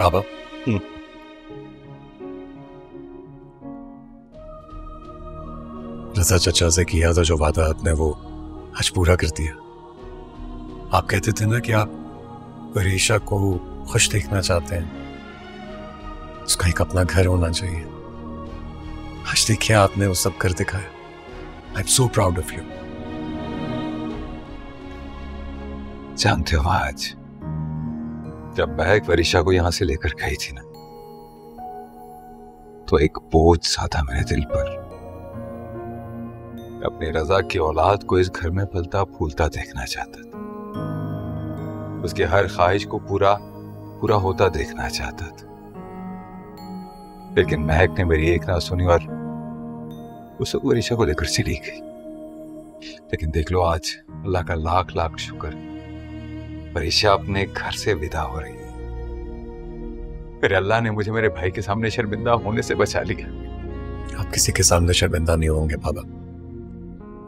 बाबा रजा चचा से किया था जो वादा आपने वो आज पूरा कर दिया। आप कहते थे ना कि आप वरीशा को खुश देखना चाहते हैं। उसका एक अपना घर होना चाहिए। आज देखिए आपने वो सब कर दिखाया। I am so proud of you जानते हो आज जब महक वरीशा को यहाँ से लेकर गई थी ना तो एक बोझ सा था मेरे दिल पर। अपनी रजा की औलाद को इस घर में पलता फूलता देखना चाहता था। उसकी हर ख्वाहिश को पूरा पूरा होता देखना चाहता था। लेकिन महक ने मेरी एक ना सुनी और उस वरीशा को लेकर चली गई। लेकिन देख लो आज, अल्लाह का लाख लाख शुक्र। वरीशा अपने घर से विदा हो रही है। फिर अल्लाह ने मुझे मेरे भाई के सामने शर्मिंदा होने से बचा लिया। आप किसी के सामने शर्मिंदा नहीं होंगे बाबा।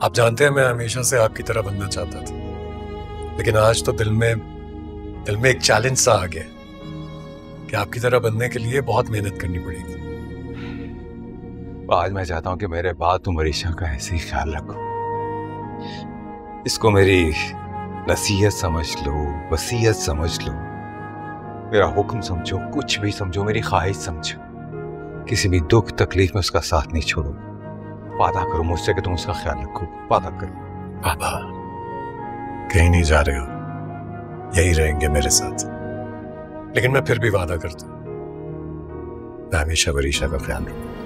आप जानते हैं मैं हमेशा से आपकी तरह बनना चाहता था। लेकिन आज तो दिल में दिल में एक चैलेंज सा आ गया कि आपकी तरह बनने के लिए बहुत मेहनत करनी पड़ेगी। आज मैं चाहता हूँ कि मेरे बाद तुम वरीशा का ऐसे ही ख्याल रखो। इसको मेरी नसीहत समझ लो वसीयत समझ लो। मेरा हुक्म समझो, कुछ भी समझो, मेरी ख्वाहिश समझो। किसी भी दुख, तकलीफ़ में उसका साथ नहीं छोड़ो। वादा करो मुझसे कि तुम उसका ख्याल रखो। वादा करो। बाबा कहीं नहीं जा रहे हो। यही रहेंगे मेरे साथ। लेकिन मैं फिर भी वादा करता हूँ। मैं हमेशा वरीशा का ख्याल रखूँगा।